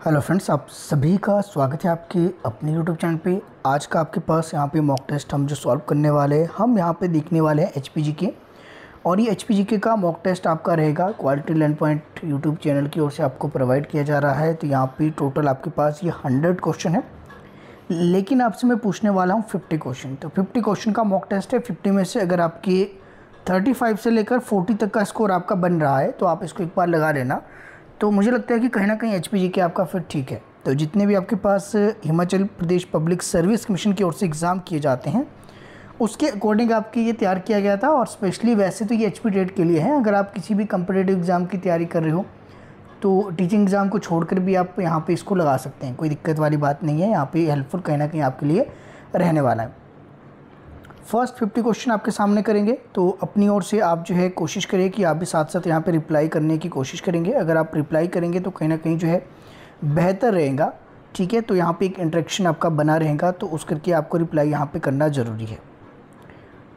Hello friends, आप सभी का स्वागत है आपके अपने यूट्यूब चैनल पे। आज का आपके पास यहाँ पे मॉक टेस्ट हम जो सॉल्व करने वाले हैं, हम यहाँ पे देखने वाले हैं एचपीजी के। और ये एचपीजी के का मॉक टेस्ट आपका रहेगा quality land point YouTube channel की ओर से आपको प्रोवाइड किया जा रहा है। तो यहाँ पे टोटल आपके पास ये हंड्रेड क्वेश्चन है। लेकिन आपसे मैं पूछने वाला हूँ फिफ्टी क्वेश्चन तो फिफ्टी क्वेश्चन का मॉक टेस्ट है। फिफ्टी में से अगर आपकी थर्टी फाइव से लेकर फोर्टी तक का स्कोर आपका बन रहा है तो आप इसको एक बार लगा लेना। तो मुझे लगता है कि कहीं ना कहीं एच पी जी के आपका फिर ठीक है। तो जितने भी आपके पास Himachal Pradesh public service commission की ओर से एग्ज़ाम किए जाते हैं, उसके अकॉर्डिंग आपके ये तैयार किया गया था और स्पेशली वैसे तो ये एचपी डेट के लिए है। अगर आप किसी भी कंपटेटिव एग्ज़ाम की तैयारी कर रहे हो तो टीचिंग एग्ज़ाम को छोड़कर भी आप यहाँ पे इसको लगा सकते हैं। कोई दिक्कत वाली बात नहीं है। यहाँ पे हेल्पफुल कहीं ना कहीं आपके लिए रहने वाला है। फ़र्स्ट फिफ्टी क्वेश्चन आपके सामने करेंगे तो अपनी ओर से आप जो है कोशिश करें कि आप भी साथ साथ यहाँ पे रिप्लाई करने की कोशिश करेंगे। अगर आप रिप्लाई करेंगे तो कहीं ना कहीं जो है बेहतर रहेगा, ठीक है? तो यहाँ पे एक इंट्रैक्शन आपका बना रहेगा तो उस करके आपको रिप्लाई यहाँ पे करना ज़रूरी है।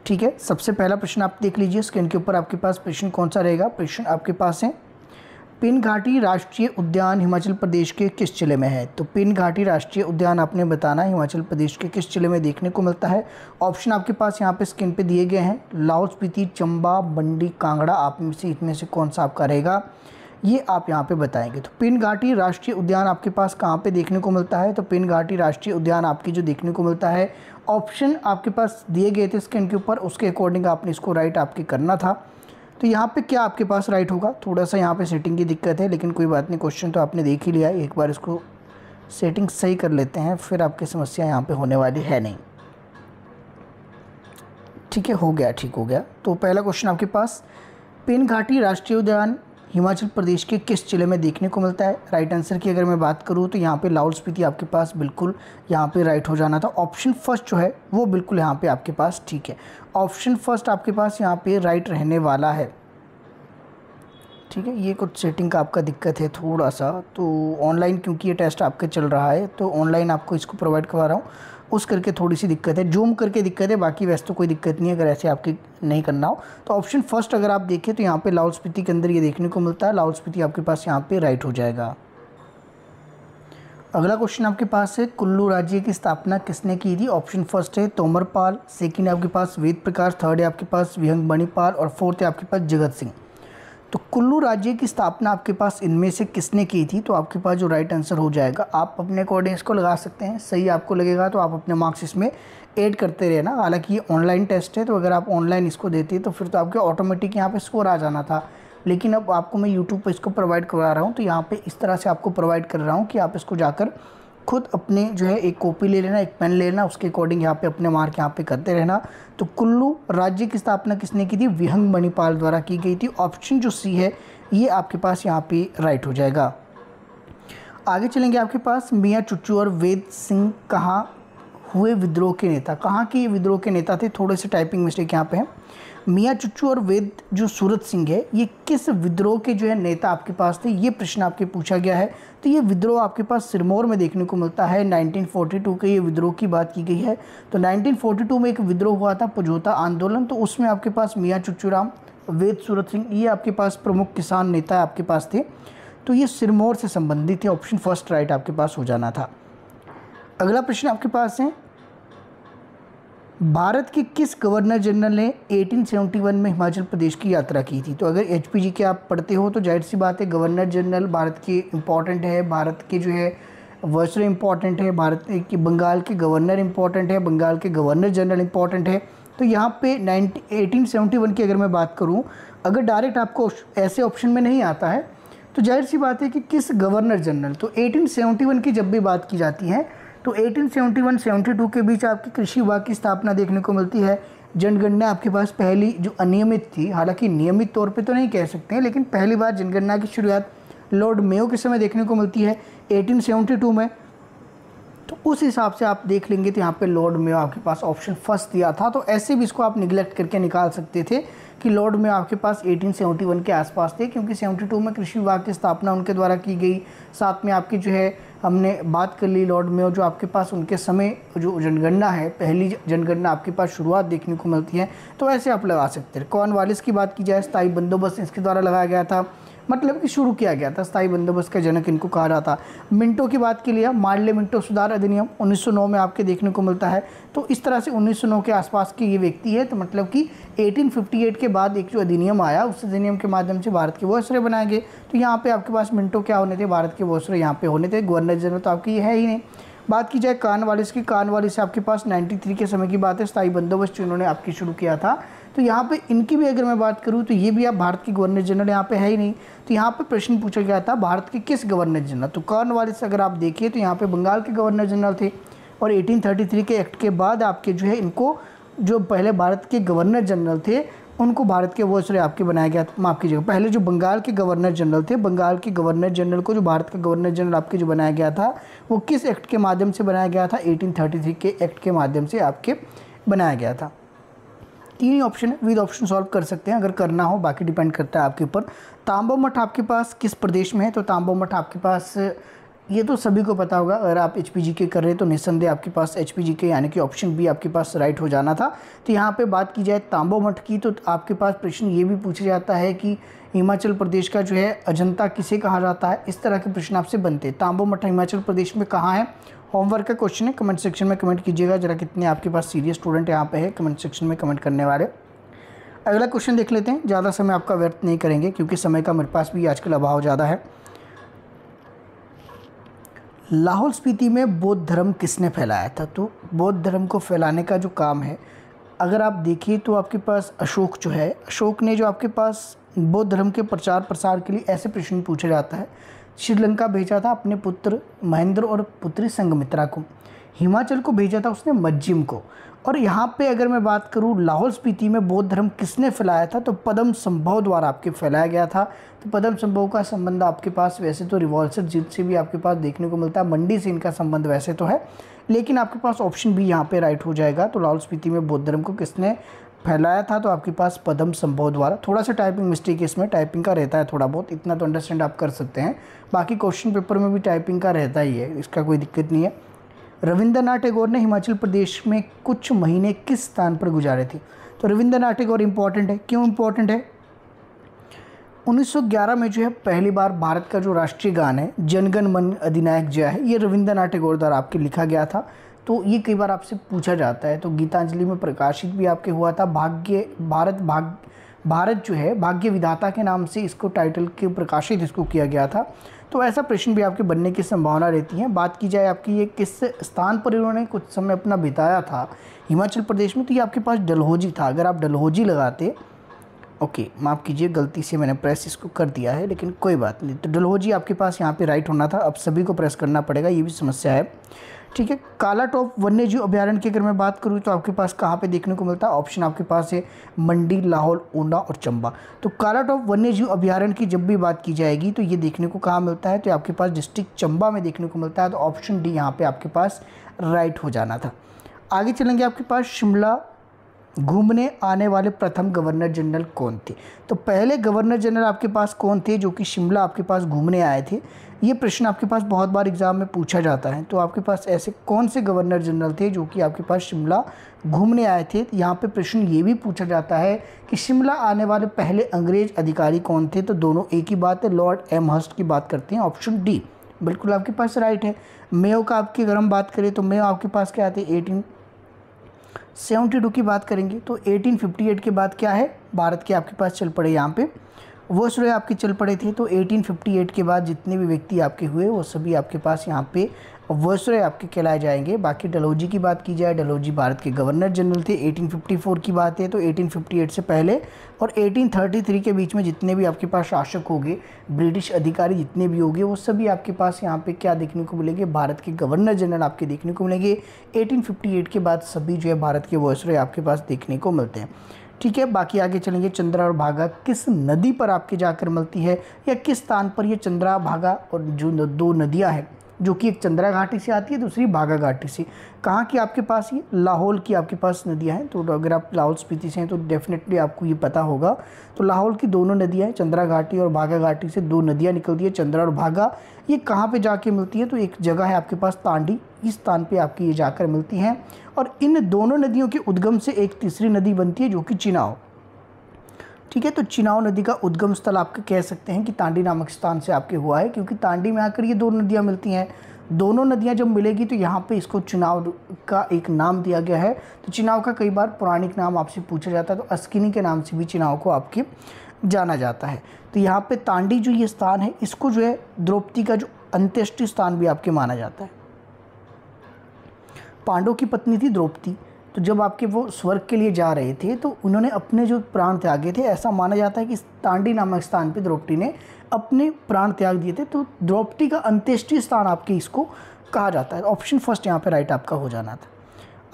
ठीक है? सबसे पहला प्रश्न आप देख लीजिए स्क्रीन के ऊपर आपके पास प्रश्न कौन सा रहेगा? प्रश्न आपके पास है। पिन घाटी राष्ट्रीय उद्यान हिमाचल प्रदेश के किस ज़िले में है? तो पिन घाटी राष्ट्रीय उद्यान आपने बताना, हिमाचल प्रदेश के किस ज़िले में देखने को मिलता है? ऑप्शन आपके पास यहाँ पे स्क्रीन पे दिए गए हैं। लाहौल स्पीति, चंबा बंडी कांगड़ा, आप में से, इनमें से कौन सा आपका रहेगा? ये आप यहाँ पे बताएँगे। तो पिन घाटी राष्ट्रीय उद्यान आपके पास कहाँ पे देखने को मिलता है? तो पिन घाटी राष्ट्रीय उद्यान आपकी जो देखने को मिलता है, ऑप्शन आपके पास दिए गए थे स्क्रीन के ऊपर, उसके अकॉर्डिंग आपने इसको राइट आपके करना था। तो यहाँ पे क्या आपके पास राइट होगा? थोड़ा सा यहाँ पे सेटिंग की दिक्कत है, लेकिन कोई बात नहीं क्वेश्चन तो आपने देख ही लिया एक बार इसको सेटिंग सही कर लेते हैं, फिर आपकी समस्या यहाँ पे होने वाली है नहीं। ठीक है, हो गया, ठीक हो गया। तो पहला क्वेश्चन आपके पास पिन घाटी राष्ट्रीय उद्यान हिमाचल प्रदेश के किस ज़िले में देखने को मिलता है? राइट आंसर की अगर मैं बात करूँ तो यहाँ पे लाहौल स्पीति आपके पास बिल्कुल यहाँ पे राइट हो जाना था। ऑप्शन फ़र्स्ट जो है, वो बिल्कुल यहाँ पे आपके पास ठीक है। ऑप्शन फ़र्स्ट आपके पास यहाँ पे राइट रहने वाला है। ठीक है, ये कुछ सेटिंग का आपका दिक्कत है थोड़ा सा। तो ऑनलाइन क्योंकि ये टेस्ट आपके चल रहा है तो ऑनलाइन आपको इसको प्रोवाइड करवा रहा हूँ। उस करके थोड़ी सी दिक्कत है। जूम करके दिक्कत है, बाकी वैसे तो कोई दिक्कत नहीं है, अगर ऐसे आपके नहीं करना हो। तो ऑप्शन फ़र्स्ट अगर आप देखें तो यहाँ पे लाहौल स्पीति के अंदर ये देखने को मिलता है। लाहौल स्पीति आपके पास यहाँ पे राइट हो जाएगा। अगला क्वेश्चन आपके पास है, कुल्लू राज्य की स्थापना किसने की थी? ऑप्शन फ़र्स्ट है तोमर पाल सेकेंड है आपके पास वेद प्रकाश थर्ड है आपके पास विहंग मणिपाल और फोर्थ है आपके पास जगत सिंह। तो कुल्लू राज्य की स्थापना आपके पास इनमें से किसने की थी? तो आपके पास जो राइट आंसर हो जाएगा, आप अपने अकॉर्डिंग इसको लगा सकते हैं। सही आपको लगेगा तो आप अपने मार्क्स इसमें ऐड करते रहना। हालाँकि ये ऑनलाइन टेस्ट है तो अगर आप ऑनलाइन इसको देते तो फिर तो आपके ऑटोमेटिक यहाँ पे स्कोर आ जाना था। लेकिन अब आपको मैं यूट्यूब पर इसको प्रोवाइड करवा रहा हूँ तो यहाँ पर इस तरह से आपको प्रोवाइड कर रहा हूँ कि आप इसको जाकर खुद अपने जो है एक कॉपी ले लेना, एक पेन ले लेना, उसके अकॉर्डिंग यहाँ पे अपने मार्क यहाँ पे करते रहना। तो कुल्लू राज्य की स्थापना किसने की थी? विहंग मणिपाल द्वारा की गई थी। ऑप्शन जो सी है, ये आपके पास यहाँ पे राइट हो जाएगा। आगे चलेंगे आपके पास। मियाँ चुच्चू और वेद सिंह कहाँ हुए विद्रोह के नेता? कहाँ के विद्रोह के नेता थे? थोड़े से टाइपिंग मिस्टेक यहाँ पे है। मियाँ चुच्चू और वेद जो सूरत सिंह है, ये किस विद्रोह के जो है नेता आपके पास थे? ये प्रश्न आपके पूछा गया है। तो ये विद्रोह आपके पास सिरमौर में देखने को मिलता है। 1942 के ये विद्रोह की बात की गई है। तो 1942 में एक विद्रोह हुआ था, पुजोता आंदोलन। तो उसमें आपके पास मियाँ चुच्चूराम वेद सूरत सिंह, ये आपके पास प्रमुख किसान नेता आपके पास थे। तो ये सिरमौर से संबंधित थे। ऑप्शन फ़र्स्ट राइट आपके पास हो जाना था। अगला प्रश्न आपके पास है। भारत के किस गवर्नर जनरल ने 1871 में हिमाचल प्रदेश की यात्रा की थी? तो अगर एचपीजी के आप पढ़ते हो तो ज़ाहिर सी बात है, गवर्नर जनरल भारत के इंपॉर्टेंट है, भारत के जो है वर्सर इंपॉर्टेंट है, भारत के, बंगाल के गवर्नर इंपॉर्टेंट है, बंगाल के गवर्नर जनरल इंपॉर्टेंट है। तो यहाँ पे नाइनटी एटीन सेवेंटी वन की अगर मैं बात करूँ, अगर डायरेक्ट आपको ऐसे ऑप्शन में नहीं आता है तो ज़ाहिर सी बात है कि किस गवर्नर जनरल? तो 1871 की जब भी बात की जाती है तो 1871-72 के बीच आपकी कृषि विभाग की स्थापना देखने को मिलती है। जनगणना आपके पास पहली जो अनियमित थी, हालाँकि नियमित तौर पे तो नहीं कह सकते हैं, लेकिन पहली बार जनगणना की शुरुआत लॉर्ड मेयो के समय देखने को मिलती है 1872 में। तो उस हिसाब से आप देख लेंगे तो यहाँ पे लॉर्ड मेयो आपके पास ऑप्शन फ़र्स्ट दिया था तो ऐसे भी इसको आप निगलेक्ट करके निकाल सकते थे कि लॉर्ड में आपके पास 1871 के आसपास थे, क्योंकि 72 में कृषि विभाग की स्थापना उनके द्वारा की गई, साथ में आपकी जो है हमने बात कर ली लॉर्ड में जो आपके पास उनके समय जो जनगणना है, पहली जनगणना आपके पास शुरुआत देखने को मिलती है तो ऐसे आप लगा सकते हैं। कौन वालिस की बात की जाए स्थायी बंदोबस्त इसके द्वारा लगाया गया था। मतलब कि शुरू किया गया था, स्थायी बंदोबस्त का जनक इनको कहा जाता। मिंटो की बात के लिए मार्ले मिंटो सुधार अधिनियम 1909 में आपके देखने को मिलता है। तो इस तरह से 1909 के आसपास के ये व्यक्ति है तो मतलब कि 1858 के बाद एक जो अधिनियम आया, उस अधिनियम के माध्यम से भारत के वोसरे बनाए गए। तो यहाँ पर आपके पास मिनटों क्या होने थे? भारत के वोसरे यहाँ पे होने थे। गवर्नर जनरल तो आपकी है ही नहीं। बात की जाए कान वाले की कान वाले से आपके पास 93 के समय की बात है। स्थायी बंदोबस्त इन्होंने आपकी शुरू किया था तो यहाँ पे इनकी भी अगर मैं बात करूँ तो ये भी आप भारत के गवर्नर जनरल यहाँ पे है ही नहीं। तो यहाँ पे प्रश्न पूछा गया था, भारत के किस गवर्नर जनरल? तो कौन वाले से अगर आप देखिए तो यहाँ पे बंगाल के गवर्नर जनरल थे और 1833 के एक्ट के बाद आपके जो है, इनको जो पहले भारत के गवर्नर जनरल थे, उनको भारत के वो आपके बनाया गया था। माफ़ कीजिएगा, पहले जो बंगाल के गवर्नर जनरल थे, बंगाल के गवर्नर जनरल को जो भारत का गवर्नर जनरल आपके जो बनाया गया था, वो किस एक्ट के माध्यम से बनाया गया था? 1833 के एक्ट के माध्यम से आपके बनाया गया था। तीन ही ऑप्शन है विद ऑप्शन सॉल्व कर सकते हैं, अगर करना हो, बाकी डिपेंड करता है आपके ऊपर। तांबो मठ आपके पास किस प्रदेश में है? तो तांबो मठ आपके पास ये तो सभी को पता होगा, अगर आप एच के कर रहे हैं तो निस्संदेह आपके पास एच के यानी कि ऑप्शन बी आपके पास राइट हो जाना था। तो यहाँ पे बात की जाए तांबो मठ की तो आपके पास प्रश्न ये भी पूछा जाता है कि हिमाचल प्रदेश का जो है अजंता किसे कहा जाता है? इस तरह के प्रश्न आपसे बनते हैं। तांबो मठ हिमाचल प्रदेश में कहाँ है? होमवर्क का क्वेश्चन है। कमेंट सेक्शन में कमेंट कीजिएगा। जरा कितने आपके पास सीरियस स्टूडेंट यहाँ पे है कमेंट सेक्शन में कमेंट करने वाले। अगला क्वेश्चन देख लेते हैं। ज़्यादा समय आपका व्यर्थ नहीं करेंगे, क्योंकि समय का मेरे पास भी आजकल अभाव ज़्यादा है। लाहौल स्पीति में बौद्ध धर्म किसने फैलाया था? तो बौद्ध धर्म को फैलाने का जो काम है, अगर आप देखिए तो आपके पास अशोक जो है, अशोक ने जो आपके पास बौद्ध धर्म के प्रचार प्रसार के लिए ऐसे प्रश्न पूछा जाता है, श्रीलंका भेजा था अपने पुत्र महेंद्र और पुत्री संगमित्रा को, हिमाचल को भेजा था उसने मज्जिम को। और यहाँ पे अगर मैं बात करूँ, लाहौल स्पीति में बौद्ध धर्म किसने फैलाया था? तो पदम संभव द्वारा आपके फैलाया गया था तो पदम संभव का संबंध आपके पास वैसे तो रिवॉल्सर जिल से भी आपके पास देखने को मिलता है, मंडी से इनका संबंध वैसे तो है, लेकिन आपके पास ऑप्शन भी यहाँ पे राइट हो जाएगा। तो लाहौल स्पीति में बौद्ध धर्म को किसने फैलाया था? तो आपके पास पदम संभव द्वारा, थोड़ा सा टाइपिंग मिस्टेक इसमें टाइपिंग का रहता है थोड़ा बहुत, इतना तो अंडरस्टैंड आप कर सकते हैं। बाकी क्वेश्चन पेपर में भी टाइपिंग का रहता ही है, इसका कोई दिक्कत नहीं है। रविंद्रनाथ टैगोर ने हिमाचल प्रदेश में कुछ महीने किस स्थान पर गुजारे थे? तो रविंद्रनाथ टैगोर इंपॉर्टेंट है। क्यों इंपॉर्टेंट है? 1911 में जो है पहली बार भारत का जो राष्ट्रीय गान है, जनगण मन अधिनायक जय है, ये रविंद्रनाथ टैगोर द्वारा आपके लिखा गया था। तो ये कई बार आपसे पूछा जाता है तो गीतांजलि में प्रकाशित भी आपके हुआ था, भाग्य, भारत भाग, भारत जो है, भाग्य विधाता के नाम से इसको टाइटल के प्रकाशित इसको किया गया था। तो ऐसा प्रश्न भी आपके बनने की संभावना रहती है। बात की जाए आपकी ये किस स्थान पर इन्होंने कुछ समय अपना बिताया था, हिमाचल प्रदेश में तो ये आपके पास डलहौजी था। अगर आप डलहौजी लगाते ओके, माफ़ कीजिए, गलती से मैंने प्रेस इसको कर दिया है, लेकिन कोई बात नहीं। तो डलहौजी आपके पास यहाँ पे राइट होना था, अब सभी को प्रेस करना पड़ेगा, ये भी समस्या है। ठीक है, काला टॉप वन्य जीव अभ्यारण्य की अगर मैं बात करूँ तो आपके पास कहाँ पे देखने को मिलता है? ऑप्शन आपके पास है, मंडी, लाहौल, ऊना और चंबा। तो काला टॉप वन्य जीव अभ्यारण्य की जब भी बात की जाएगी तो ये देखने को कहाँ मिलता है? तो आपके पास डिस्ट्रिक्ट चंबा में देखने को मिलता है तो ऑप्शन डी यहाँ पर आपके पास राइट हो जाना था। आगे चलेंगे आपके पास शिमला घूमने आने वाले प्रथम गवर्नर जनरल कौन थे? तो पहले गवर्नर जनरल आपके पास कौन थे जो कि शिमला आपके पास घूमने आए थे? ये प्रश्न आपके पास बहुत बार एग्ज़ाम में पूछा जाता है। तो आपके पास ऐसे कौन से गवर्नर जनरल थे जो कि आपके पास शिमला घूमने आए थे? यहाँ पे प्रश्न ये भी पूछा जाता है कि शिमला आने वाले पहले अंग्रेज़ अधिकारी कौन थे? तो दोनों एक ही बात है, लॉर्ड एम हस्ट की बात करते हैं, ऑप्शन डी। बिल्कुल आपके पास राइट है। मेयो का आपकी अगर हम बात करें तो मेयो आपके पास क्या आते हैं एटीन सेवेंटी टू की बात करेंगे तो एटीन फिफ्टी एट के बाद क्या है? भारत के आपके पास चल पड़े यहाँ पे। वो वॉइसरॉय आपके चल पड़े थे तो 1858 के बाद जितने भी व्यक्ति आपके हुए, वो सभी आपके पास यहाँ पे वॉइसरॉय आपके कहलाए जाएँगे। बाकी डलोजी की बात की जाए, डलोजी भारत के गवर्नर जनरल थे 1854 की बात है तो 1858 से पहले और 1833 के बीच में जितने भी आपके पास शासक होंगे, ब्रिटिश अधिकारी जितने भी होंगे, वो सभी आपके पास यहाँ पे क्या देखने को मिलेंगे? भारत के गवर्नर जनरल आपके देखने को मिलेंगे। एटीन के बाद सभी जो है भारत के वॉइसरॉय आपके पास देखने को मिलते हैं। ठीक है, बाकी आगे चलेंगे चंद्रा और भागा। किस नदी पर आपके जाकर मिलती है या किस स्थान पर ये चंद्रा, भागा और जो दो नदियाँ हैं? जो कि एक चंद्रा घाटी से आती है, दूसरी बाघा घाटी से। कहाँ की आपके पास ये? लाहौल की आपके पास नदियाँ हैं। तो अगर आप लाहौल स्पीति से हैं तो डेफिनेटली आपको ये पता होगा। तो लाहौल की दोनों नदियाँ हैं, चंद्रा घाटी और बाघा घाटी से दो नदियाँ निकलती है, चंद्रा और भागा ये कहाँ पे जाके मिलती है? तो एक जगह है आपके पास तांडी। इस स्थान पे आपकी ये जाकर मिलती हैं। और इन दोनों नदियों के उद्गम से एक तीसरी नदी बनती है, जो कि चिनाव। ठीक है तो चिनाव नदी का उद्गम स्थल आपके कह सकते हैं कि तांडी नामक स्थान से आपके हुआ है, क्योंकि तांडी में आकर ये दो नदियाँ मिलती हैं। दोनों नदियाँ जब मिलेगी तो यहाँ पे इसको चुनाव का एक नाम दिया गया है। तो चुनाव का कई बार पौराणिक नाम आपसे पूछा जाता है तो अस्किनी के नाम से भी चुनाव को आपके जाना जाता है। तो यहाँ पे तांडी जो ये स्थान है, इसको जो है द्रौपदी का जो अंत्येष्टि स्थान भी आपके माना जाता है। पांडव की पत्नी थी द्रौपदी। तो जब आपके वो स्वर्ग के लिए जा रहे थे तो उन्होंने अपने जो प्राण त्यागे थे, ऐसा माना जाता है कि तांडी नामक स्थान पे द्रौपदी ने अपने प्राण त्याग दिए थे तो द्रौपदी का अंत्येष्टि स्थान आपके इसको कहा जाता है। ऑप्शन फ़र्स्ट यहाँ पे राइट आपका हो जाना था।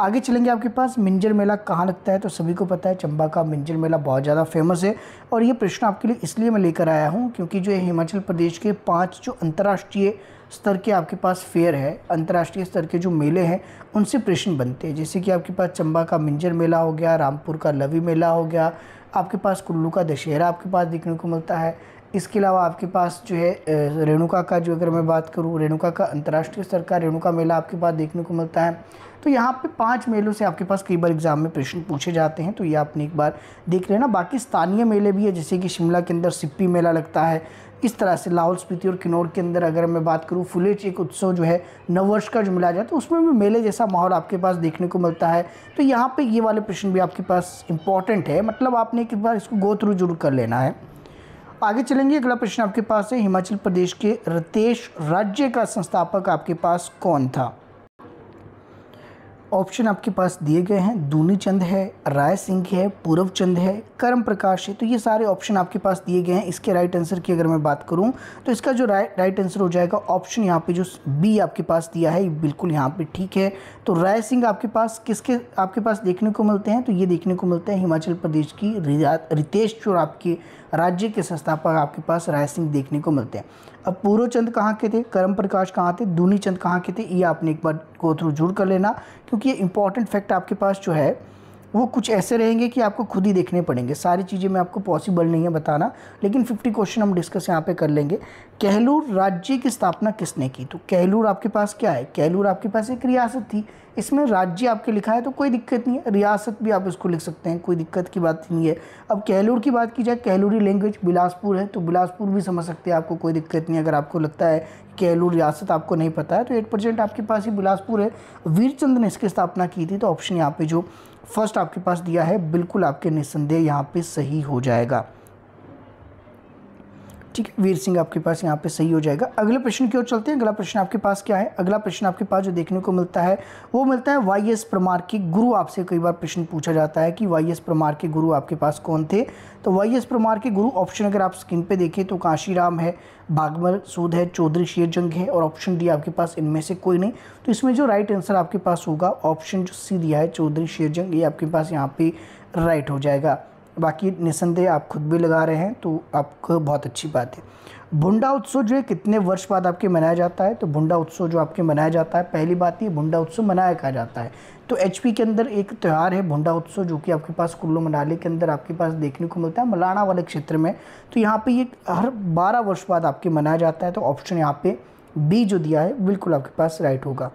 आगे चलेंगे आपके पास मिंजर मेला कहाँ लगता है तो सभी को पता है, चंबा का मिंजर मेला बहुत ज़्यादा फ़ेमस है। और ये प्रश्न आपके लिए इसलिए मैं लेकर आया हूँ, क्योंकि जो हिमाचल प्रदेश के पाँच जो अंतर्राष्ट्रीय स्तर के आपके पास फेयर है, अंतर्राष्ट्रीय स्तर के जो मेले हैं, उनसे प्रश्न बनते हैं। जैसे कि आपके पास चंबा का मिंजर मेला हो गया, रामपुर का लवी मेला हो गया, आपके पास कुल्लू का दशहरा आपके पास देखने को मिलता है। इसके अलावा आपके पास जो है रेणुका का जो अगर मैं बात करूँ, रेणुका का अंतर्राष्ट्रीय स्तर का रेणुका मेला आपके पास देखने को मिलता है। तो यहाँ पे पाँच मेलों से आपके पास कई बार एग्ज़ाम में प्रश्न पूछे जाते हैं तो ये आपने एक बार देख लेना। बाकी स्थानीय मेले भी है, जैसे कि शिमला के अंदर सिप्पी मेला लगता है इस तरह से लाहौल स्पीति और किन्नौर के अंदर अगर मैं बात करूँ, फुलेच एक उत्सव जो है, नववर्ष का जो मिला जाए तो उसमें भी मेले जैसा माहौल आपके पास देखने को मिलता है। तो यहाँ पर ये वाले प्रश्न भी आपके पास इंपॉर्टेंट है मतलब आपने एक बार इसको गो थ्रू ज़रूर कर लेना है। आगे चलेंगे, अगला प्रश्न आपके पास है, हिमाचल प्रदेश के रतेश राज्य का संस्थापक आपके पास कौन था? ऑप्शन आपके पास दिए गए हैं। दूनी चंद है, राय सिंह है पूर्व चंद है, कर्म प्रकाश है। तो ये सारे ऑप्शन आपके पास दिए गए हैं। इसके राइट आंसर की अगर मैं बात करूँ तो इसका जो राइट आंसर हो जाएगा ऑप्शन यहाँ पे जो बी आपके पास दिया है, ये बिल्कुल यहाँ पे ठीक है। तो राय सिंह आपके पास किसके, आपके पास देखने को मिलते हैं? तो ये देखने को मिलते हैं हिमाचल प्रदेश की रितेश चोर आपके राज्य के संस्थापक आपके पास राय सिंह देखने को मिलते हैं। अब पूर्व चंद कहाँ के थे? करम प्रकाश कहाँ थे? दूनी चंद कहाँ के थे? ये आपने एक बार को थ्रू जुड़ कर लेना, क्योंकि ये इंपॉर्टेंट फैक्ट आपके पास जो है वो कुछ ऐसे रहेंगे कि आपको खुद ही देखने पड़ेंगे। सारी चीज़ें मैं आपको पॉसिबल नहीं है बताना, लेकिन 50 क्वेश्चन हम डिस्कस यहाँ पे कर लेंगे। कहलूर राज्य की स्थापना किसने की? तो कहलूर आपके पास क्या है? कहलूर आपके पास एक रियासत थी। इसमें राज्य आपके लिखा है तो कोई दिक्कत नहीं है। रियासत भी आप इसको लिख सकते हैं, कोई दिक्कत की बात नहीं है। अब कहलूर की बात की जाए, कहलूरी लैंग्वेज बिलासपुर है तो बिलासपुर भी समझ सकते हैं आपको कोई दिक्कत नहीं अगर आपको लगता है कहलूर रियासत आपको नहीं पता है तो एट परसेंट आपके पास ही बिलासपुर है। वीरचंद ने इसकी स्थापना की थी तो ऑप्शन यहाँ पे जो फ़र्स्ट आपके पास दिया है बिल्कुल आपके निस्संदेह यहाँ पे सही हो जाएगा। ठीक है वीर सिंह आपके पास यहाँ पे सही हो जाएगा। अगले प्रश्न की ओर चलते हैं। अगला प्रश्न आपके पास क्या है? अगला प्रश्न आपके पास जो देखने को मिलता है, वो मिलता है, वाई एस प्रमार के गुरु आपसे कई बार प्रश्न पूछा जाता है कि वाई एस प्रमार के गुरु आपके पास कौन थे? तो वाई एस प्रमार के गुरु ऑप्शन अगर आप स्क्रीन पर देखें तो काशीराम है भागमल सूद है, चौधरी शेरजंग है और ऑप्शन डी आपके पास इनमें से कोई नहीं। तो इसमें जो राइट आंसर आपके पास होगा, ऑप्शन जो सी दिया है, चौधरी शेरजंग, ये आपके पास यहाँ पे राइट हो जाएगा। बाकी निसंदेह आप खुद भी लगा रहे हैं तो आपको बहुत अच्छी बात है। भुंडा उत्सव जो है, कितने वर्ष बाद आपके मनाया जाता है? तो भुंडा उत्सव जो आपके मनाया जाता है, पहली बात ये भुंडा उत्सव मनाया कहा जाता है। तो एचपी के अंदर एक त्यौहार है भुंडा उत्सव, जो कि आपके पास कुल्लू मनाली के अंदर आपके पास देखने को मिलता है, मलाना वाले क्षेत्र में। तो यहाँ पर ये हर बारह वर्ष बाद आपके मनाया जाता है तो ऑप्शन यहाँ पे बी जो दिया है, बिल्कुल आपके पास राइट होगा।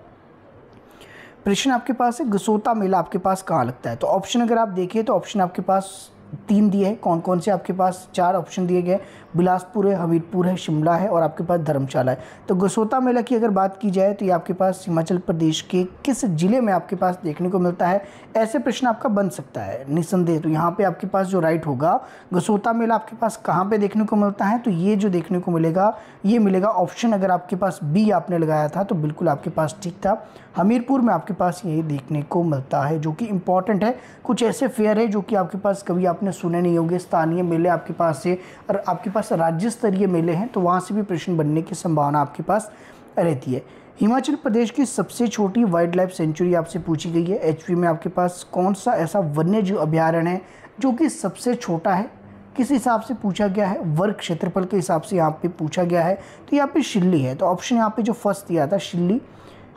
प्रश्न आपके पास है, गसोता मेला आपके पास कहाँ लगता है? तो ऑप्शन अगर आप देखिए तो ऑप्शन आपके पास तीन दिए हैं कौन कौन से आपके पास चार ऑप्शन दिए गए बिलासपुर है हमीरपुर है शिमला है और आपके पास धर्मशाला है तो गसोता मेला की अगर बात की जाए तो ये आपके पास हिमाचल प्रदेश के किस ज़िले में आपके पास देखने को मिलता है ऐसे प्रश्न आपका बन सकता है निसंदेह तो यहाँ पे आपके पास जो राइट होगा गसोता मेला आपके पास कहाँ पर देखने को मिलता है तो ये जो देखने को मिलेगा ये मिलेगा ऑप्शन अगर आपके पास बी आपने लगाया था तो बिल्कुल आपके पास ठीक था हमीरपुर में आपके पास ये देखने को मिलता है जो कि इंपॉर्टेंट है कुछ ऐसे फेयर है जो कि आपके पास कभी आपने सुने नहीं होंगे, स्थानीय मेले आपके पास से और आपके पास राज्य स्तरीय मेले हैं तो वहाँ से भी प्रश्न बनने की संभावना आपके पास रहती है। हिमाचल प्रदेश की सबसे छोटी वाइल्ड लाइफ सेंचुरी आपसे पूछी गई है। एच में आपके पास कौन सा ऐसा वन्य जीव अभ्यारण्य है, जो कि सबसे छोटा है? किस हिसाब से पूछा गया है? वर्ग क्षेत्रफल के हिसाब से यहाँ पे पूछा गया है तो यहाँ पे शिल्ली है। तो ऑप्शन यहाँ पे जो फ़र्स्ट दिया था, शिल्ली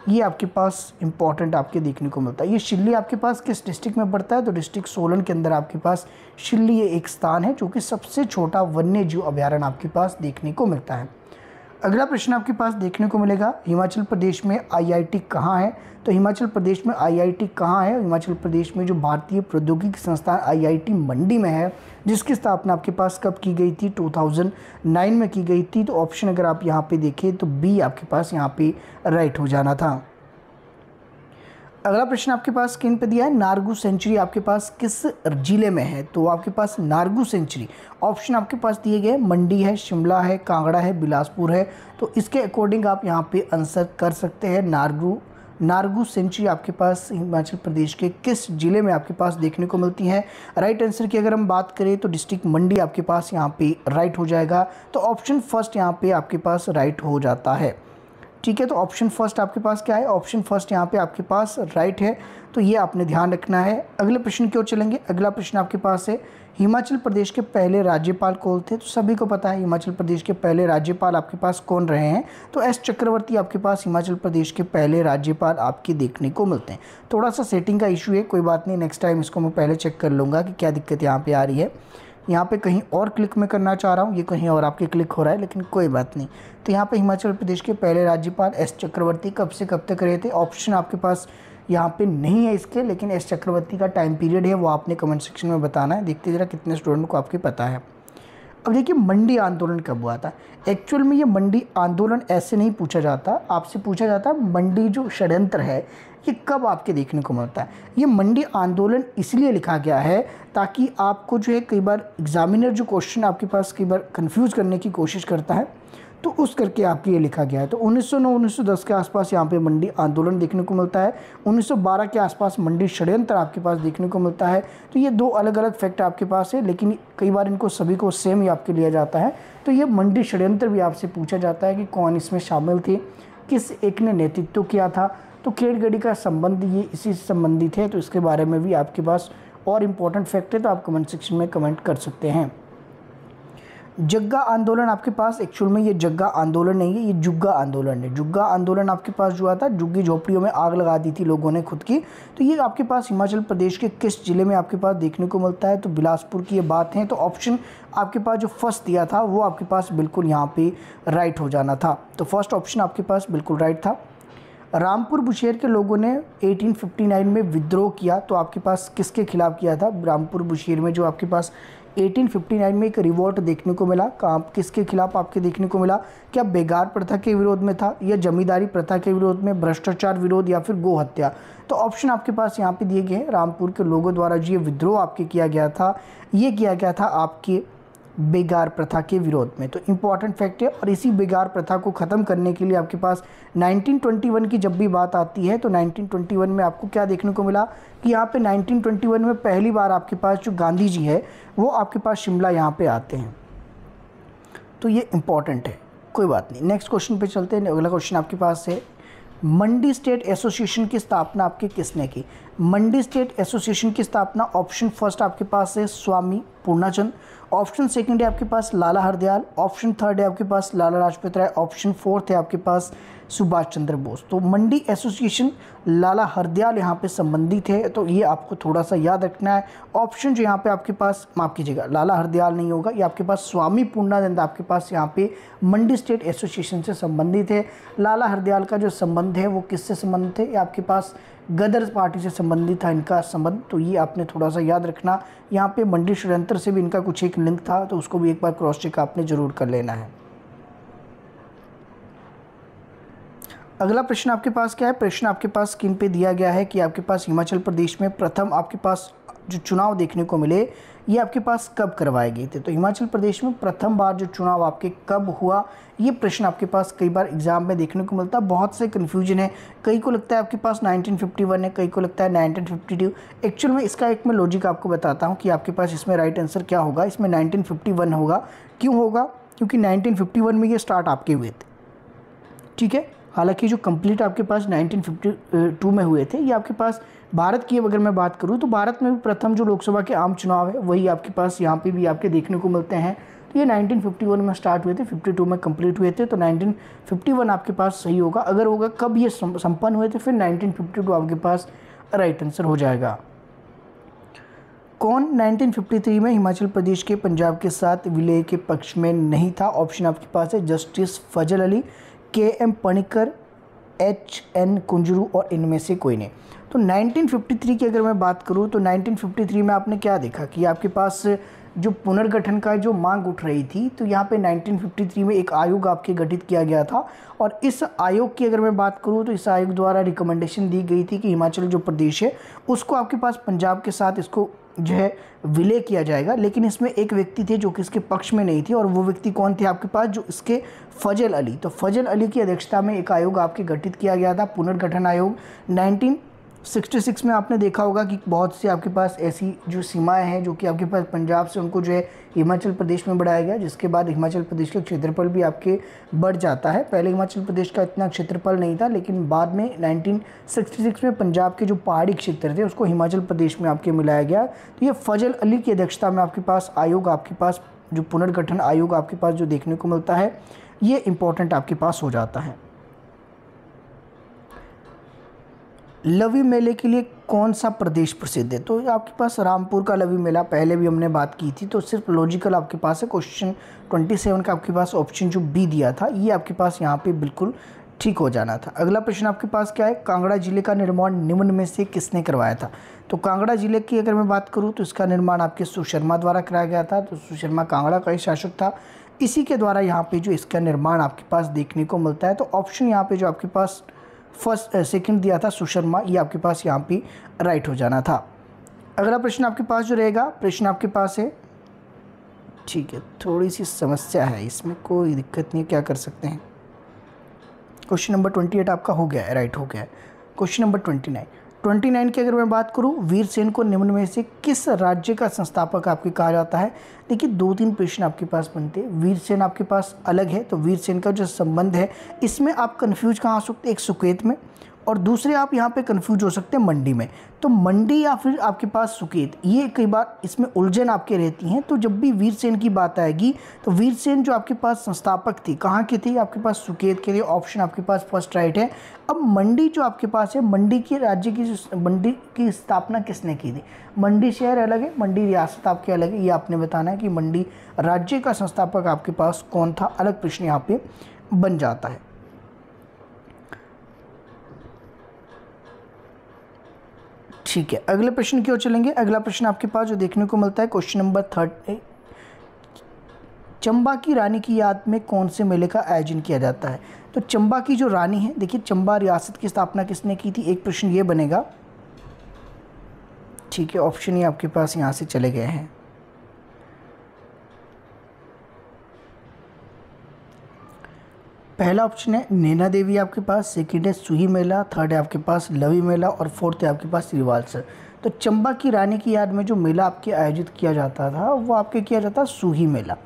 ये आपके पास इंपॉर्टेंट आपके देखने को मिलता है। ये शिल्ली आपके पास किस डिस्ट्रिक्ट में पड़ता है? तो डिस्ट्रिक्ट सोलन के अंदर आपके पास शिल्ली ये एक स्थान है, जो कि सबसे छोटा वन्य जीव अभ्यारण्य आपके पास देखने को मिलता है। अगला प्रश्न आपके पास देखने को मिलेगा, हिमाचल प्रदेश में आईआईटी कहाँ है? तो हिमाचल प्रदेश में आईआईटी कहाँ है? हिमाचल प्रदेश में जो भारतीय प्रौद्योगिकी संस्थान आईआईटी मंडी में है, जिसकी स्थापना आपके पास कब की गई थी? 2009 में की गई थी। तो ऑप्शन अगर आप यहाँ पे देखें तो बी आपके पास यहाँ पे राइट हो जाना था। अगला प्रश्न आपके पास स्क्रीन पे दिया है? नारगू सेंचुरी आपके पास किस ज़िले में है? तो आपके पास नारगू सेंचुरी। ऑप्शन आपके पास दिए गए मंडी है, शिमला है, कांगड़ा है, बिलासपुर है। तो इसके अकॉर्डिंग आप यहाँ पे आंसर कर सकते हैं। नारगू नारगू सेंचुरी आपके पास हिमाचल प्रदेश के किस ज़िले में आपके पास देखने को मिलती है? राइट आंसर की अगर हम बात करें तो डिस्ट्रिक्ट मंडी आपके पास यहाँ पे राइट हो जाएगा। तो ऑप्शन फ़र्स्ट यहाँ पे आपके पास राइट हो जाता है। ठीक है तो ऑप्शन फ़र्स्ट आपके पास क्या है? ऑप्शन फ़र्स्ट यहाँ पे आपके पास राइट है तो ये आपने ध्यान रखना है। अगले प्रश्न की ओर चलेंगे। अगला प्रश्न आपके पास है, हिमाचल प्रदेश के पहले राज्यपाल कौन थे? तो सभी को पता है, हिमाचल प्रदेश के पहले राज्यपाल आपके पास कौन रहे हैं? तो एस चक्रवर्ती आपके पास, हिमाचल प्रदेश के पहले राज्यपाल आपके देखने को मिलते हैं। थोड़ा सा सेटिंग का इशू है, कोई बात नहीं नेक्स्ट टाइम इसको मैं पहले चेक कर लूँगा कि क्या दिक्कत यहाँ पर आ रही है। यहाँ पे कहीं और क्लिक में करना चाह रहा हूँ, ये कहीं और आपके क्लिक हो रहा है, लेकिन कोई बात नहीं। तो यहाँ पे हिमाचल प्रदेश के पहले राज्यपाल एस चक्रवर्ती कब से कब तक रहे थे? ऑप्शन आपके पास यहाँ पे नहीं है इसके, लेकिन एस चक्रवर्ती का टाइम पीरियड है, वो आपने कमेंट सेक्शन में बताना है। देखते ज़रा कितने स्टूडेंट को आपके पता है। अब देखिए, मंडी आंदोलन कब हुआ था? एक्चुअल में ये मंडी आंदोलन ऐसे नहीं पूछा जाता। आपसे पूछा जाता, मंडी जो षड्यंत्र है ये कब आपके देखने को मिलता है। ये मंडी आंदोलन इसलिए लिखा गया है ताकि आपको जो है कई बार एग्जामिनर जो क्वेश्चन आपके पास कई बार कंफ्यूज करने की कोशिश करता है तो उस करके आपके ये लिखा गया है। तो 1909 1910 के आसपास यहाँ पे मंडी आंदोलन देखने को मिलता है। 1912 के आसपास मंडी षड्यंत्र आपके पास देखने को मिलता है। तो ये दो अलग अलग फैक्ट आपके पास है, लेकिन कई बार इनको सभी को सेम ही आपके लिया जाता है। तो ये मंडी षड्यंत्र भी आपसे पूछा जाता है कि कौन इसमें शामिल थे, किस एक ने नेतृत्व किया था तो खेड़गढ़ी का संबंध ये इसी से संबंधित है तो इसके बारे में भी आपके पास और इम्पोर्टेंट फैक्ट है तो आप कमेंट सेक्शन में कमेंट कर सकते हैं। जग्गा आंदोलन आपके पास एक्चुअल में ये जग्गा आंदोलन नहीं है, ये जुग्गा आंदोलन है। जुग्गा आंदोलन आपके पास जो आता, जुग्गी झोपड़ियों में आग लगा दी थी लोगों ने खुद की। तो ये आपके पास हिमाचल प्रदेश के किस ज़िले में आपके पास देखने को मिलता है? तो बिलासपुर की ये बात है तो ऑप्शन आपके पास जो फ़र्स्ट दिया था, वो आपके पास बिल्कुल यहाँ पे राइट हो जाना था। तो फ़र्स्ट ऑप्शन आपके पास बिल्कुल राइट था। रामपुर बुशेर के लोगों ने 1859 में विद्रोह किया तो आपके पास किसके खिलाफ किया था? रामपुर बुशेर में जो आपके पास 1859 में एक रिवोल्ट देखने को मिला, कहाँ, किसके खिलाफ आपके देखने को मिला? क्या बेगार प्रथा के विरोध में था या जमींदारी प्रथा के विरोध में, भ्रष्टाचार विरोध या फिर गो हत्या तो ऑप्शन आपके पास यहाँ पे दिए गए हैं। रामपुर के लोगों द्वारा जो ये विद्रोह आपके किया गया था, ये किया गया था आपके बेगार प्रथा के विरोध में। तो इंपॉर्टेंट फैक्ट है और इसी बेगार प्रथा को ख़त्म करने के लिए आपके पास 1921 की जब भी बात आती है तो 1921 में आपको क्या देखने को मिला कि यहाँ पे 1921 में पहली बार आपके पास जो गांधी जी है, वो आपके पास शिमला यहाँ पे आते हैं। तो ये इंपॉर्टेंट है, कोई बात नहीं। नेक्स्ट क्वेश्चन पे चलते हैं, अगला क्वेश्चन आपके पास है। मंडी स्टेट एसोसिएशन की स्थापना आपके किसने की? मंडी स्टेट एसोसिएशन की स्थापना ऑप्शन फ़र्स्ट आपके पास है, स्वामी पूर्णाचंद। ऑप्शन सेकंड है आपके पास लाला हरदयाल, ऑप्शन थर्ड है आपके पास लाला लाजपत राय, ऑप्शन फोर्थ है आपके पास सुभाष चंद्र बोस। तो मंडी एसोसिएशन लाला हरदयाल यहाँ पे संबंधित है तो ये आपको थोड़ा सा याद रखना है। ऑप्शन जो यहाँ पे आपके पास, माफ़ कीजिएगा, लाला हरदयाल नहीं होगा, ये आपके पास स्वामी पूर्णानंद आपके पास यहाँ पे मंडी स्टेट एसोसिएशन से संबंधित है। लाला हरदयाल का जो संबंध है, वो किससे संबंधित है? ये आपके पास गदर पार्टी से संबंधित था इनका संबंध तो ये आपने थोड़ा सा याद रखना। यहाँ पे मंडी षडयंत्र से भी इनका कुछ एक लिंक था तो उसको भी एक बार क्रॉस चेक आपने ज़रूर कर लेना है। अगला प्रश्न आपके पास क्या है? प्रश्न आपके पास स्क्रीन पे दिया गया है कि आपके पास हिमाचल प्रदेश में प्रथम आपके पास जो चुनाव देखने को मिले, ये आपके पास कब करवाए गए थे? तो हिमाचल प्रदेश में प्रथम बार जो चुनाव आपके कब हुआ, ये प्रश्न आपके पास कई बार एग्ज़ाम में देखने को मिलता है। बहुत से कन्फ्यूज़न है। कई को लगता है आपके पास 1951 है, कई को लगता है 1952 एक्चुअल में इसका एक मैं लॉजिक आपको बताता हूँ कि आपके पास इसमें राइट आंसर क्या होगा? इसमें नाइनटीन होगा। क्यों होगा? क्योंकि नाइनटीन में ये स्टार्ट आपके हुए थे। ठीक है? हालाँकि जो कंप्लीट आपके पास 1952 में हुए थे, ये आपके पास भारत की अगर मैं बात करूँ तो भारत में भी प्रथम जो लोकसभा के आम चुनाव है, वही आपके पास यहाँ पे भी आपके देखने को मिलते हैं। तो ये 1951 में स्टार्ट हुए थे 52 में कंप्लीट हुए थे तो 1951 आपके पास सही होगा। अगर होगा, कब ये संपन्न हुए थे, फिर 1952 आपके पास राइट आंसर हो जाएगा। कौन 1953 में हिमाचल प्रदेश के, पंजाब के साथ विलय के पक्ष में नहीं था? ऑप्शन आपके पास है, justice Fazal Ali. K M Panikkar H N Kunzru और इनमें से कोई नहीं। तो 1953 की अगर मैं बात करूँ तो 1953 में आपने क्या देखा कि आपके पास जो पुनर्गठन का जो मांग उठ रही थी तो यहाँ पे 1953 में एक आयोग आपके गठित किया गया था। और इस आयोग की अगर मैं बात करूँ तो इस आयोग द्वारा रिकमेंडेशन दी गई थी कि हिमाचल जो प्रदेश है, उसको आपके पास पंजाब के साथ इसको जो है, विलय किया जाएगा। लेकिन इसमें एक व्यक्ति थे जो कि इसके पक्ष में नहीं थे और वो व्यक्ति कौन थे आपके पास? जो इसके फजल अली। तो फजल अली की अध्यक्षता में एक आयोग आपके गठित किया गया था, पुनर्गठन आयोग। 66 में आपने देखा होगा कि बहुत सी आपके पास ऐसी जो सीमाएँ हैं जो कि आपके पास पंजाब से उनको जो है हिमाचल प्रदेश में बढ़ाया गया, जिसके बाद हिमाचल प्रदेश का क्षेत्रफल भी आपके बढ़ जाता है। पहले हिमाचल प्रदेश का इतना क्षेत्रफल नहीं था, लेकिन बाद में 1966 में पंजाब के जो पहाड़ी क्षेत्र थे, उसको हिमाचल प्रदेश में आपके मिलाया गया। तो ये फजल अली की अध्यक्षता में आपके पास आयोग, आपके पास जो पुनर्गठन आयोग आपके पास जो देखने को मिलता है, ये इंपॉर्टेंट आपके पास हो जाता है। लवी मेले के लिए कौन सा प्रदेश प्रसिद्ध है? तो आपके पास रामपुर का लवी मेला, पहले भी हमने बात की थी तो सिर्फ़ लॉजिकल आपके पास है क्वेश्चन ट्वेंटी सेवन का आपके पास ऑप्शन जो बी दिया था, ये आपके पास यहाँ पे बिल्कुल ठीक हो जाना था। अगला प्रश्न आपके पास क्या है? कांगड़ा ज़िले का निर्माण निम्न में से किसने करवाया था? तो कांगड़ा ज़िले की अगर मैं बात करूँ तो इसका निर्माण आपके सुशर्मा द्वारा कराया गया था तो सुशर्मा कांगड़ा का ही शासक था। इसी के द्वारा यहाँ पे जो इसका निर्माण आपके पास देखने को मिलता है तो ऑप्शन यहाँ पे जो आपके पास फ़र्स्ट सेकंड दिया था सुशर्मा ये आपके पास यहाँ पे राइट हो जाना था। अगला प्रश्न आपके पास जो रहेगा, प्रश्न आपके पास है। ठीक है थोड़ी सी समस्या है, इसमें कोई दिक्कत नहीं क्या कर सकते हैं? क्वेश्चन नंबर ट्वेंटी एट आपका हो गया है राइट हो गया है। Question number twenty nine twenty nine की अगर मैं बात करूँ, वीर सेन को निम्न में से किस राज्य का संस्थापक आपके कहा जाता है? देखिए, दो तीन प्रश्न आपके पास बनते हैं। वीर सेन आपके पास अलग है तो वीर सेन का जो संबंध है, इसमें आप कन्फ्यूज़ कहाँ आ सकते एक सुकेत में। और दूसरे आप यहाँ पे कंफ्यूज हो सकते हैं मंडी में। तो मंडी या फिर आपके पास सुकेत, ये कई बार इसमें उलझन आपके रहती हैं। तो जब भी वीरसेन की बात आएगी तो वीरसेन जो आपके पास संस्थापक थी, कहाँ के थे? आपके पास सुकेत के लिए ऑप्शन आपके पास फ़र्स्ट राइट है। अब मंडी जो आपके पास है, मंडी की राज्य की मंडी की स्थापना किसने की थी? मंडी शहर अलग है, मंडी रियासत आपके अलग है। ये आपने बताना है कि मंडी राज्य का संस्थापक आपके पास कौन था? अलग प्रश्न यहाँ पे बन जाता है। ठीक है, अगले प्रश्न की ओर चलेंगे। अगला प्रश्न आपके पास जो देखने को मिलता है क्वेश्चन नंबर थर्ड चंबा की रानी की याद में कौन से मेले का आयोजन किया जाता है? तो चंबा की जो रानी है, देखिए, चंबा रियासत की स्थापना किसने की थी? एक प्रश्न ये बनेगा। ठीक है ऑप्शन ये आपके पास यहाँ से चले गए हैं। पहला ऑप्शन है नैना देवी आपके पास सेकंड है सुही मेला थर्ड है आपके पास लवी मेला और फोर्थ है आपके पास रिवालसर तो चंबा की रानी की याद में जो मेला आपके आयोजित किया जाता था, वो आपके किया जाता सूही मेला।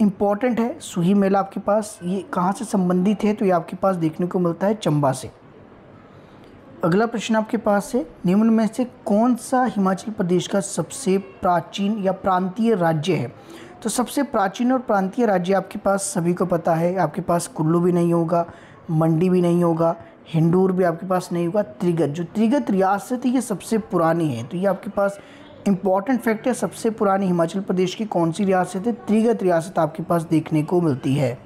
इंपॉर्टेंट है, सूही मेला आपके पास, ये कहाँ से संबंधित है तो ये आपके पास देखने को मिलता है चंबा से। अगला प्रश्न आपके पास है, निम्न में से कौन सा हिमाचल प्रदेश का सबसे प्राचीन या प्रांतीय राज्य है? तो सबसे प्राचीन और प्रांतीय राज्य आपके पास सभी को पता है। आपके पास कुल्लू भी नहीं होगा, मंडी भी नहीं होगा, हिंडूर भी आपके पास नहीं होगा, त्रिगत। जो त्रिगत रियासत है, ये सबसे पुरानी है। तो ये आपके पास इंपॉर्टेंट फैक्ट है, सबसे पुरानी हिमाचल प्रदेश की कौन सी रियासत है? त्रिगत रियासत आपके पास देखने को मिलती है।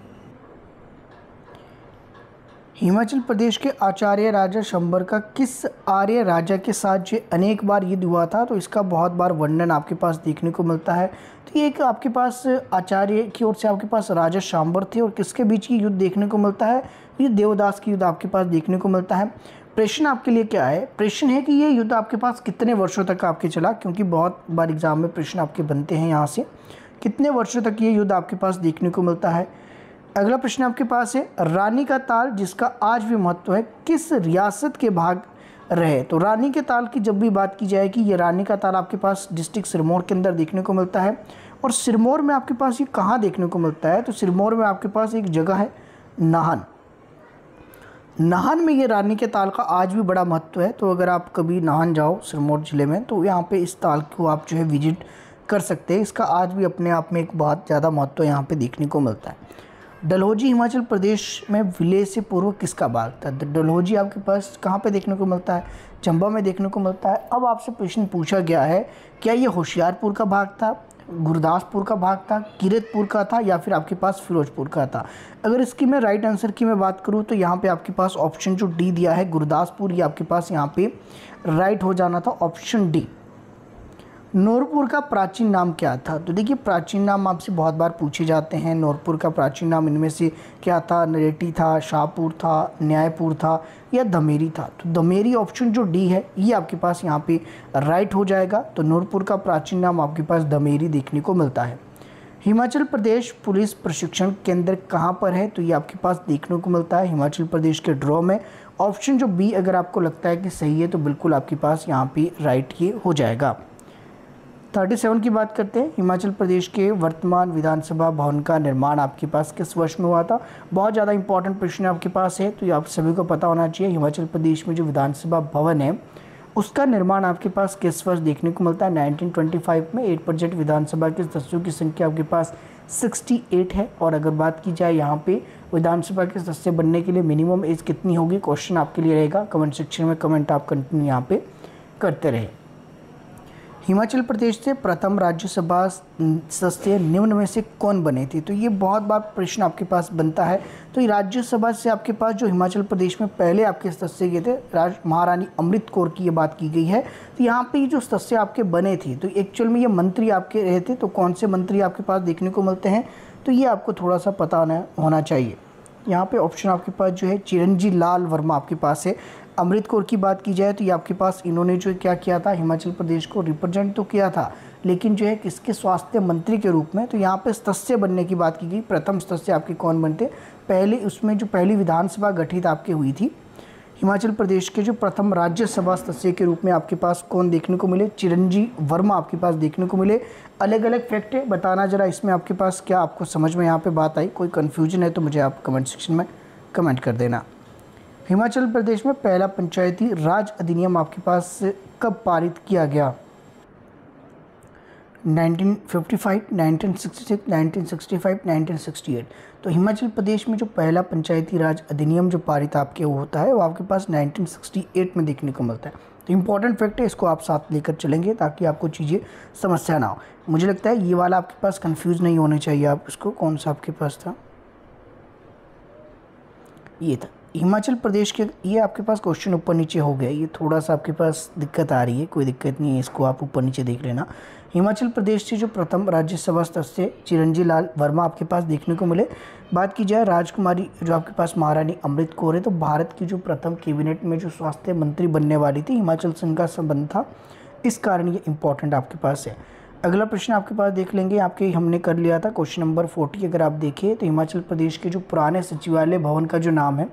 हिमाचल प्रदेश के आचार्य राजा शंबर का किस आर्य राजा के साथ जो अनेक बार युद्ध हुआ था? तो इसका बहुत बार वर्णन आपके पास देखने को मिलता है। तो ये एक आपके पास आचार्य की ओर से आपके पास राजा शाम्बर थे और किसके बीच की युद्ध देखने को मिलता है? ये देवदास की युद्ध आपके पास देखने को मिलता है। प्रश्न आपके लिए क्या है? प्रश्न है कि ये युद्ध आपके पास कितने वर्षों तक आपके चला? क्योंकि बहुत बार एग्ज़ाम में प्रश्न आपके बनते हैं यहाँ से। कितने वर्षों तक ये युद्ध आपके पास देखने को मिलता है? अगला प्रश्न आपके पास है, रानी का ताल जिसका आज भी महत्व है, किस रियासत के भाग रहे तो रानी के ताल की जब भी बात की जाए कि ये रानी का ताल आपके पास डिस्ट्रिक्ट सिरमौर के अंदर देखने को मिलता है और सिरमौर में आपके पास ये कहाँ देखने को मिलता है? तो सिरमौर में आपके पास एक जगह है, नाहन। नाहन में ये रानी के ताल का आज भी बड़ा महत्व है। तो अगर आप कभी नाहन जाओ सिरमौर ज़िले में तो यहाँ पे इस ताल को आप जो है विज़िट कर सकते हैं। इसका आज भी अपने आप में एक बहुत ज़्यादा महत्व यहाँ पे देखने को मिलता है। डलहौजी हिमाचल प्रदेश में विलय से पूर्व किसका भाग था? डलहौजी आपके पास कहाँ पे देखने को मिलता है? चंबा में देखने को मिलता है। अब आपसे प्रश्न पूछा गया है, क्या ये होशियारपुर का भाग था, गुरदासपुर का भाग था, किरतपुर का था या फिर आपके पास फिरोजपुर का था? अगर इसकी मैं राइट आंसर की मैं बात करूँ तो यहाँ पे आपके पास ऑप्शन जो डी दिया है, गुरदासपुर, ये आपके पास यहाँ पे राइट हो जाना था ऑप्शन डी नूरपुर का प्राचीन नाम क्या था? तो देखिए, प्राचीन नाम आपसे बहुत बार पूछे जाते हैं। नूरपुर का प्राचीन नाम इनमें से क्या था? नरेटी था, शाहपुर था, न्यायपुर था या दमेरी था? तो दमेरी ऑप्शन जो डी है, ये आपके पास यहाँ पे राइट हो जाएगा। तो नूरपुर का प्राचीन नाम आपके पास दमेरी देखने को मिलता है। हिमाचल प्रदेश पुलिस प्रशिक्षण केंद्र कहाँ पर है? तो ये आपके पास देखने को मिलता है। हिमाचल प्रदेश के ड्रॉ में। ऑप्शन जो बी, अगर आपको लगता है कि सही है तो बिल्कुल आपके पास यहाँ पे राइट ये हो जाएगा। थर्टी सेवन की बात करते हैं। हिमाचल प्रदेश के वर्तमान विधानसभा भवन का निर्माण आपके पास किस वर्ष में हुआ था? बहुत ज़्यादा इंपॉर्टेंट प्रश्न आपके पास है तो ये आप सभी को पता होना चाहिए। हिमाचल प्रदेश में जो विधानसभा भवन है, उसका निर्माण आपके पास किस वर्ष देखने को मिलता है? 1925 में एट परसेंट विधानसभा के सदस्यों की संख्या आपके पास 68 है। और अगर बात की जाए यहाँ पे विधानसभा के सदस्य बनने के लिए मिनिमम एज कितनी होगी? क्वेश्चन आपके लिए रहेगा। कमेंट सेक्शन में कमेंट आप कंटिन्यू यहाँ पे करते रहे। हिमाचल प्रदेश से प्रथम राज्यसभा सदस्य निम्न में से कौन बने थे? तो ये बहुत बार प्रश्न आपके पास बनता है। तो राज्यसभा से आपके पास जो हिमाचल प्रदेश में पहले आपके सदस्य गए थे, राज, महारानी अमृत कौर की ये बात की गई है। तो यहाँ पे ये जो सदस्य आपके बने थे तो एक्चुअल में ये मंत्री आपके रहे थे तो कौन से मंत्री आपके पास देखने को मिलते हैं? तो ये आपको थोड़ा सा पता होना चाहिए। यहाँ पे ऑप्शन आपके पास जो है चिरंजी लाल वर्मा आपके पास है। अमृत कौर की बात की जाए तो ये आपके पास इन्होंने जो क्या किया था, हिमाचल प्रदेश को रिप्रेजेंट तो किया था, लेकिन जो है किसके स्वास्थ्य मंत्री के रूप में तो यहाँ पे सदस्य बनने की बात की गई, प्रथम सदस्य आपके कौन बनते? पहले उसमें जो पहली विधानसभा गठित आपके हुई थी, हिमाचल प्रदेश के जो प्रथम राज्यसभा सदस्य के रूप में आपके पास कौन देखने को मिले? चिरंजी वर्मा आपके पास देखने को मिले। अलग अलग फैक्ट है, बताना ज़रा इसमें आपके पास क्या आपको समझ में यहाँ पे बात आई? कोई कन्फ्यूज़न है तो मुझे आप कमेंट सेक्शन में कमेंट कर देना। हिमाचल प्रदेश में पहला पंचायती राज अधिनियम आपके पास कब पारित किया गया? 1955, 1966, 1965, 1968 तो हिमाचल प्रदेश में जो पहला पंचायती राज अधिनियम जो पारित आपके होता है वो आपके पास 1968 में देखने को मिलता है। तो इंपॉर्टेंट फैक्ट है इसको आप साथ लेकर चलेंगे ताकि आपको चीज़ें समस्या ना हो। मुझे लगता है ये वाला आपके पास कंफ्यूज नहीं होने चाहिए आप इसको कौन सा आपके पास था? ये था। हिमाचल प्रदेश के, ये आपके पास क्वेश्चन ऊपर नीचे हो गया, ये थोड़ा सा आपके पास दिक्कत आ रही है, कोई दिक्कत नहीं है, इसको आप ऊपर नीचे देख लेना। हिमाचल प्रदेश से जो प्रथम राज्यसभा सदस्य चिरंजी लाल वर्मा आपके पास देखने को मिले। बात की जाए राजकुमारी, जो आपके पास महारानी अमृत कौर है तो भारत की जो प्रथम कैबिनेट में जो स्वास्थ्य मंत्री बनने वाली थी, हिमाचल से उनका संबंध था, इस कारण ये इम्पोर्टेंट आपके पास है। अगला प्रश्न आपके पास देख लेंगे। आपके हमने कर लिया था क्वेश्चन नंबर फोर्टी, अगर आप देखें तो हिमाचल प्रदेश के जो पुराने सचिवालय भवन का जो नाम है,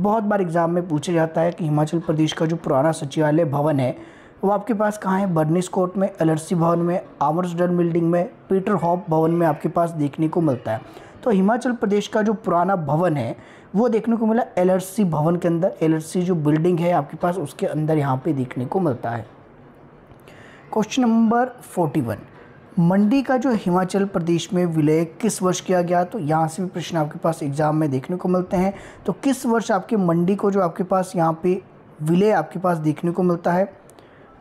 बहुत बार एग्ज़ाम में पूछा जाता है कि हिमाचल प्रदेश का जो पुराना सचिवालय भवन है, वो आपके पास कहाँ है? बर्निस कोर्ट में एल भवन में आमर्सडन बिल्डिंग में, पीटर हॉप भवन में आपके पास देखने को मिलता है। तो हिमाचल प्रदेश का जो पुराना भवन है, वो देखने को मिला एल भवन के अंदर। एल जो बिल्डिंग है आपके पास, उसके अंदर यहाँ पे देखने को मिलता है। Question number forty one. Mandi का जो हिमाचल प्रदेश में विलय किस वर्ष किया गया? तो यहाँ से भी प्रश्न आपके पास एग्ज़ाम में देखने को मिलते हैं। तो किस वर्ष आपके मंडी को जो आपके पास यहाँ पे विलय आपके पास देखने को मिलता है?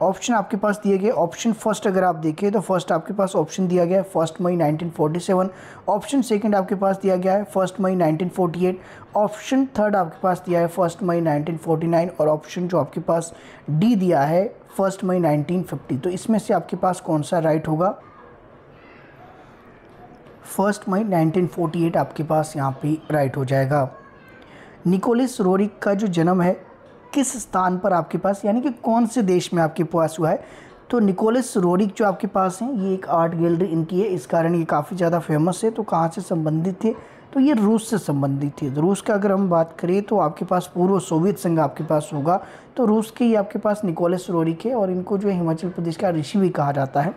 ऑप्शन आपके पास दिए गए। ऑप्शन फ़र्स्ट अगर आप देखें तो फ़र्स्ट आपके पास ऑप्शन दिया गया है, फ़र्स्ट मई 1947 ऑप्शन सेकंड आपके पास दिया गया है, फ़र्स्ट मई 1948 ऑप्शन थर्ड आपके पास दिया है, फ़र्स्ट मई 1949 और ऑप्शन जो आपके पास डी दिया है फ़र्स्ट मई 1950 तो इसमें से आपके पास कौन सा राइट होगा? फ़र्स्ट मई 1948 आपके पास यहाँ पे राइट हो जाएगा। निकोलिस रोरिक का जो जन्म है, किस स्थान पर आपके पास, यानी कि कौन से देश में आपके पास हुआ है? तो निकोलिस रोरिक जो आपके पास हैं, ये एक आर्ट गैलरी इनकी है। इस कारण ये काफ़ी ज़्यादा फ़ेमस है। तो कहाँ से संबंधित थे? तो ये रूस से संबंधित थे तो रूस का अगर हम बात करें तो आपके पास पूर्व सोवियत संघ आपके पास होगा। तो रूस के ही आपके पास निकोलिस रोरिक है और इनको जो हिमाचल प्रदेश का ऋषि भी कहा जाता है।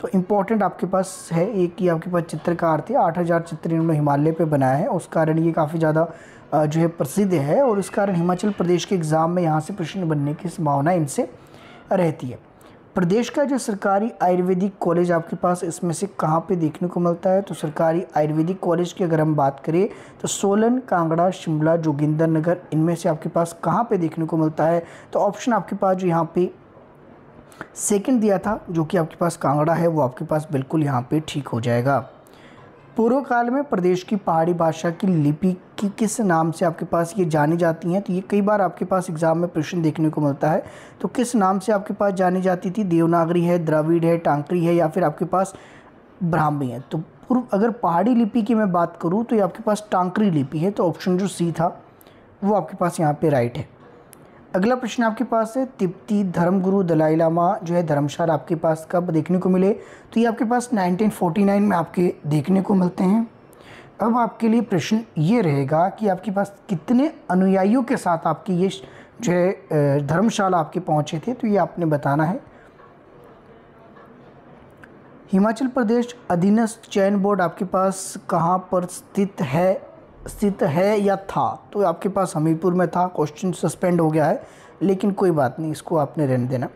तो इंपॉर्टेंट आपके पास है एक ही आपके पास चित्रकार थे। आठ हज़ार चित्र इन्होंने हिमालय पे बनाया है। उस कारण ये काफ़ी ज़्यादा जो है प्रसिद्ध है और इस कारण हिमाचल प्रदेश के एग्ज़ाम में यहाँ से प्रश्न बनने की संभावना इनसे रहती है। प्रदेश का जो सरकारी आयुर्वेदिक कॉलेज आपके पास, इसमें से कहाँ पे देखने को मिलता है? तो सरकारी आयुर्वेदिक कॉलेज की अगर हम बात करें तो सोलन, कांगड़ा, शिमला, जोगिंदर नगर, इनमें से आपके पास कहाँ पे देखने को मिलता है? तो ऑप्शन आपके पास जो यहाँ पे सेकंड दिया था, जो कि आपके पास कांगड़ा है, वो आपके पास बिल्कुल यहाँ पर ठीक हो जाएगा। पूर्व काल में प्रदेश की पहाड़ी भाषा की लिपि की किस नाम से आपके पास ये जानी जाती हैं? तो ये कई बार आपके पास एग्ज़ाम में प्रश्न देखने को मिलता है। तो किस नाम से आपके पास जानी जाती थी? देवनागरी है, द्रविड़ है, टांकरी है या फिर आपके पास ब्राह्मी है? तो पूर्व, अगर पहाड़ी लिपि की मैं बात करूँ तो ये आपके पास टांकरी लिपि है तो ऑप्शन जो सी था, वो आपके पास यहाँ पर राइट है। अगला प्रश्न आपके पास है तिप्ती धर्मगुरु दलाई लामा जो है धर्मशाला आपके पास कब देखने को मिले? तो ये आपके पास 1949 में आपके देखने को मिलते हैं। अब आपके लिए प्रश्न ये रहेगा कि आपके पास कितने अनुयायियों के साथ आपकी ये जो है धर्मशाला आपके पहुँचे थे? तो ये आपने बताना है। हिमाचल प्रदेश अधीनस्थ चयन बोर्ड आपके पास कहाँ पर स्थित है? स्थित है या था? तो आपके पास हमीरपुर में था। क्वेश्चन सस्पेंड हो गया है। लेकिन कोई बात नहीं, इसको आपने रहने देना।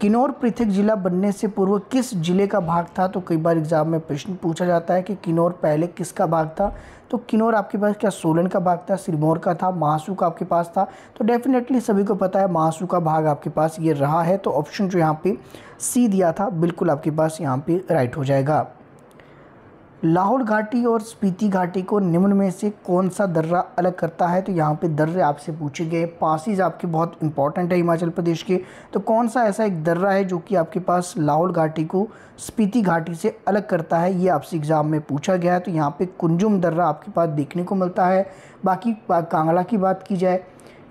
किन्नौर पृथक जिला बनने से पूर्व किस ज़िले का भाग था? तो कई बार एग्ज़ाम में प्रश्न पूछा जाता है कि किन्नौर पहले किसका भाग था? तो किन्नौर आपके पास क्या सोलन का भाग था? सिरमौर का था? महासू का आपके पास था? तो डेफिनेटली सभी को पता है महासू का भाग आपके पास ये रहा है। तो ऑप्शन जो यहाँ पे सी दिया था, बिल्कुल आपके पास यहाँ पे राइट हो जाएगा। लाहौल घाटी और स्पीति घाटी को निम्न में से कौन सा दर्रा अलग करता है? तो यहाँ पे दर्रे आपसे पूछे गए। पासिस आपके बहुत इंपॉर्टेंट है हिमाचल प्रदेश के। तो कौन सा ऐसा एक दर्रा है जो कि आपके पास लाहौल घाटी को स्पीति घाटी से अलग करता है? ये आपसे एग्ज़ाम में पूछा गया है। तो यहाँ पे कुंजुम दर्रा आपके पास देखने को मिलता है। बाकी कांगड़ा की बात की जाए,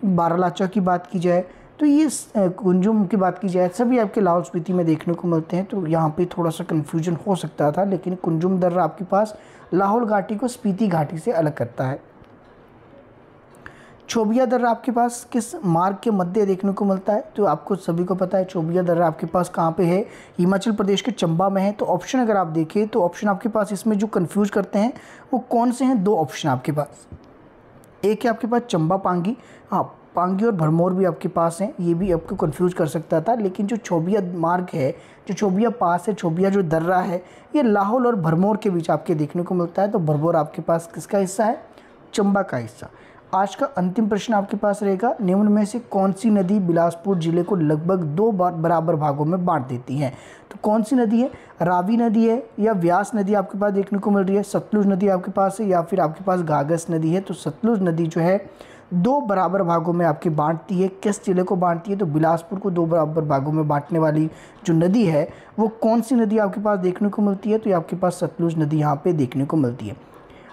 बारालाचा की बात की जाए तो ये कुंजुम की बात की जाए, सभी आपके लाहौल स्पीति में देखने को मिलते हैं तो यहाँ पे थोड़ा सा कन्फ्यूज़न हो सकता था, लेकिन कुंजुम दर्रा आपके पास लाहौल घाटी को स्पीति घाटी से अलग करता है। चोबिया दर्रा आपके पास किस मार्ग के मध्य देखने को मिलता है? तो आपको सभी को पता है, चोबिया दर्रा आपके पास कहाँ पे है? हिमाचल प्रदेश के चंबा में है तो ऑप्शन अगर आप देखें तो ऑप्शन आपके पास इसमें जो कंफ्यूज करते हैं, वो कौन से हैं? दो ऑप्शन आपके पास। एक है आपके पास चंबा पांगी। हाँ पांगी और भरमौर भी आपके पास हैं, ये भी आपको कंफ्यूज कर सकता था, लेकिन जो छोबिया मार्ग है, जो छोबिया पास है, छोबिया जो दर्रा है, ये लाहौल और भरमौर के बीच आपके देखने को मिलता है तो भरमौर आपके पास किसका हिस्सा है? चंबा का हिस्सा। आज का अंतिम प्रश्न आपके पास रहेगा, निम्न में से कौन सी नदी बिलासपुर ज़िले को लगभग दो बार बराबर भागों में बांट देती है? तो कौन सी नदी है? रावी नदी है, या व्यास नदी आपके पास देखने को मिल रही है, सतलुज नदी आपके पास है, या फिर आपके पास गागस नदी है तो सतलुज नदी जो है दो बराबर भागों में आपकी बांटती है। किस ज़िले को बांटती है? तो बिलासपुर को दो बराबर भागों में बांटने वाली जो नदी है, वो कौन सी नदी आपके पास देखने को मिलती है? तो ये आपके पास सतलुज नदी यहाँ पे देखने को मिलती है।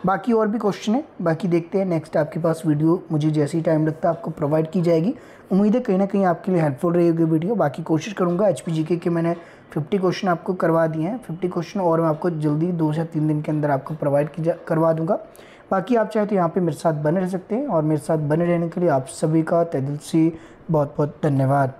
बाकी और भी क्वेश्चन है, बाकी देखते हैं। नेक्स्ट आपके पास वीडियो मुझे जैसे ही टाइम लगता है आपको प्रोवाइड की जाएगी। उम्मीद है कहीं ना कहीं आपके लिए हेल्पफुल रहेगी वीडियो बाकी कोशिश करूँगा एच पी के मैंने फिफ्टी क्वेश्चन आपको करवा दिए हैं। फिफ्टी क्वेश्चन और मैं आपको जल्दी दो से तीन दिन के अंदर आपको प्रोवाइड की करवा दूँगा। बाकी आप चाहे तो यहाँ पे मेरे साथ बने रह सकते हैं और मेरे साथ बने रहने के लिए आप सभी का तहदिल से बहुत बहुत धन्यवाद।